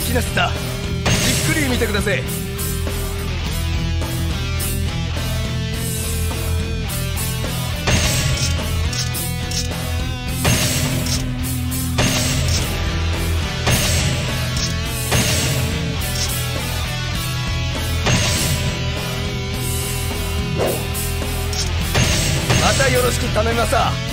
好きなスターじっくり見てください。またよろしく頼みますわ。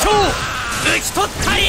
将討ち取ったり。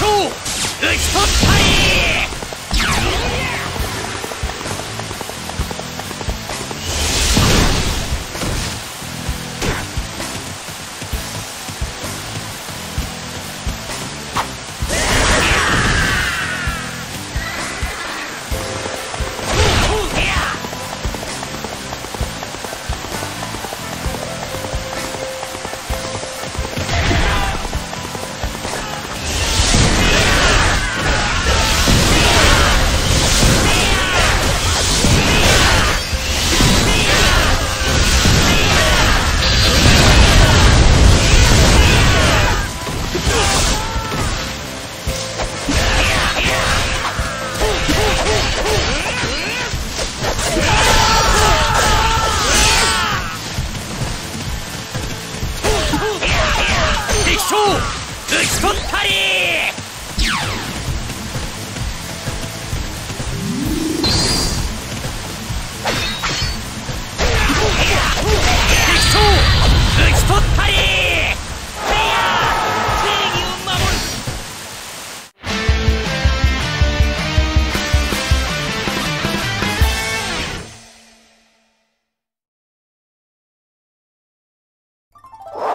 将討ち取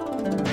Bye.